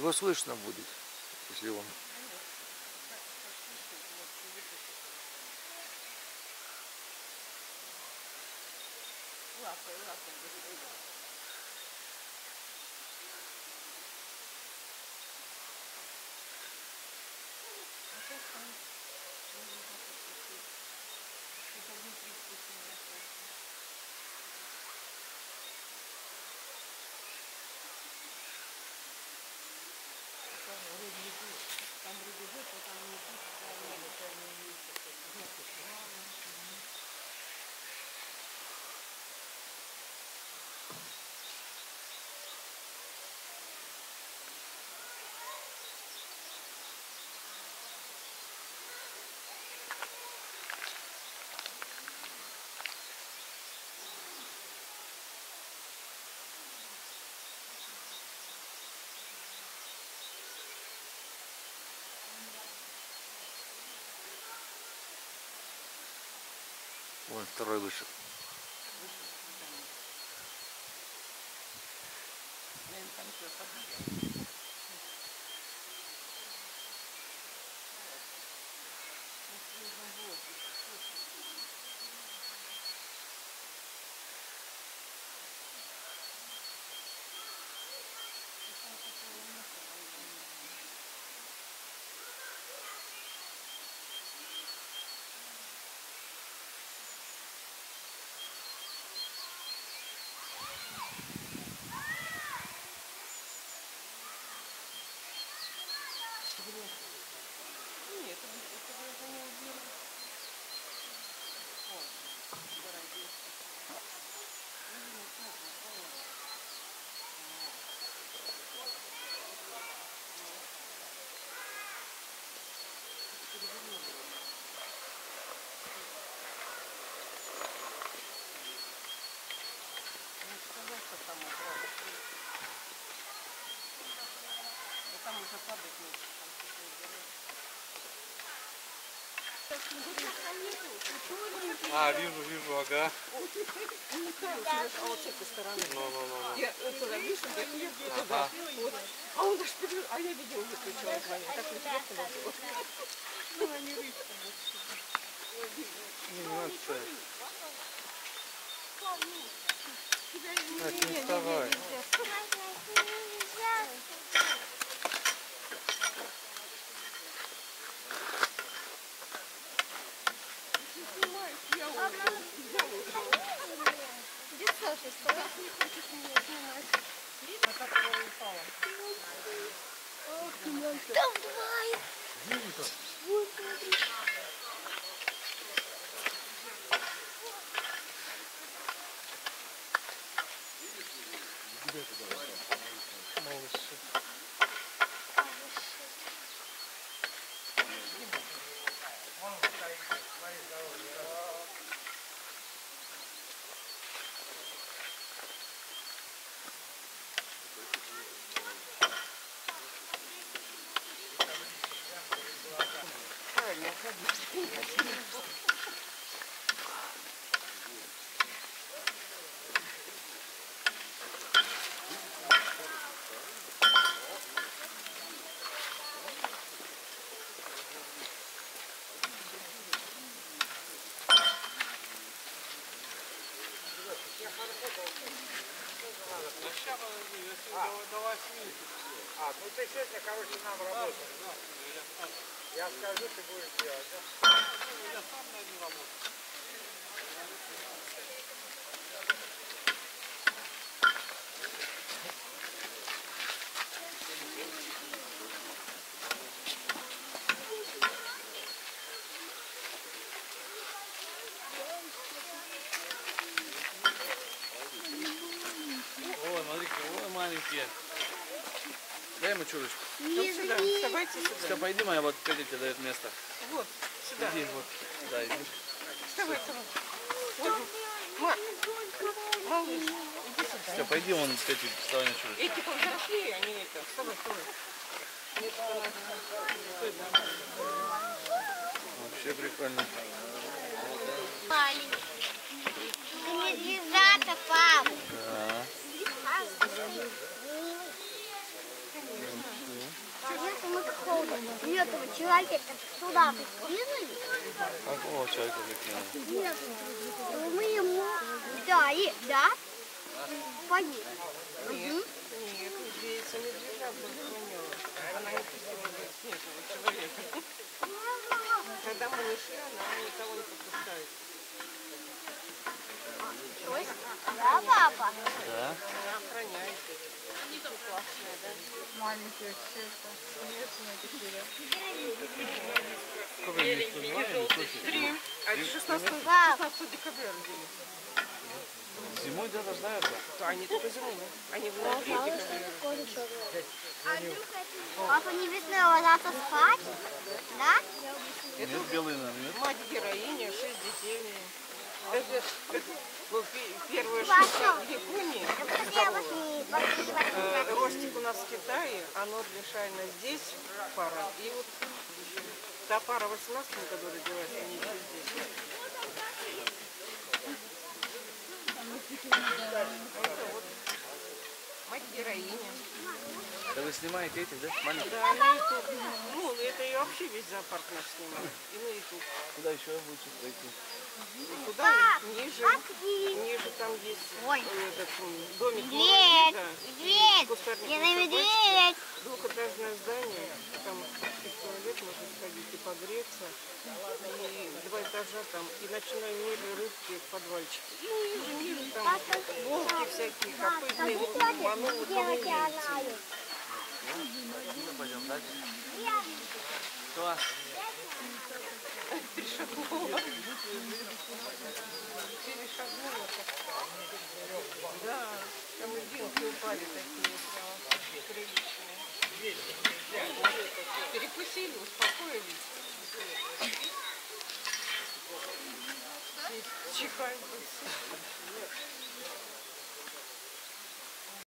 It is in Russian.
Его слышно будет, если он... Лапой, лапой. А сейчас там можно так вот пустить. Это внутри вкуснее остается. Там вроде не пить. Там вроде жить, а там не пить. Там надо черный лист. Вон второй вышел. Наверное, там подбили? На свежем воздухе, слушай. И там такое место более-менее. Нет, это это уже не уберу. Вот, гора действует. Ну, так, вот. Перевернули. Не сказать, что там убрали. Да там уже падать нечего. А, вижу, вижу, ага. А вот с этой стороны. Ну, ну, ну, ну. Я туда вижу, я еду туда. А он аж пере- а я видео выключила звоню. Так интересно было. Ну, они рыбку. Не, не надо ставить. Так, не вставай. Там два. Вот, смотри. Молодцы. А, ну ты сегодня, короче, нам работаешь. Я скажу, ты будешь делать, да? Ой, маленькие. Дай ему чурочку. Там сюда, вставайте сюда. Все, пойди, моя вот тебе дает место. Вот, сюда. Иди, вот. Да, иди. Вставай, вставай. Вот, ма, малыш, иди сюда. Все, пойди, вон Петя, вставай на чурочку. Эти повзрослее, они это, вставай, вставай. Вообще прикольно. Маленький. Медвежата, пап. Да. И этого человека туда кинули. Какого человека закинули? Нет. Мы ему дали, да? Погиб. Человека. Когда мы не шли, она никого не подпускает. Да, папа? Да. Она охраняет. Классная, да? Маленькие все это. Смешные такие. Или сколько? Три. А 16, Пап. 16 декабря родились. Зимой где рождаются? То они только зимой. Они в ноябре. Папа не весной ложатся спать? Да? Нет, белый нет. Мать героиня, шесть детей. у нее. Даже ну, пе- первая Папа. шутка в Японии. Э, Ростик у нас в Китае, а Шайна здесь пара. И вот та пара в 18 году родилась, они еще здесь. Это вот мать героиня. Да вы снимаете этих, да? Маленьких? Да, на YouTube. Ну, это и вообще весь зоопарк наш снимал. И на YouTube. Куда еще лучше пройти? И Туда ниже, ниже там есть Ой. э, этот домик Медведь, медведь, Кустарник я на медведь. Двухэтажное здание, там туалет можно сходить и погреться. И два этажа там, и ночной мир, и рыбки в подвальчике. И ниже, ниже там волки всякие, копытные, мануы, Делать я тунеядцы. знаю. Пойдем дальше. Что? Перешагнула. Перешагнула. Да, там льдинки упали такие прямо приличные. Перекусили, успокоились. Чихают.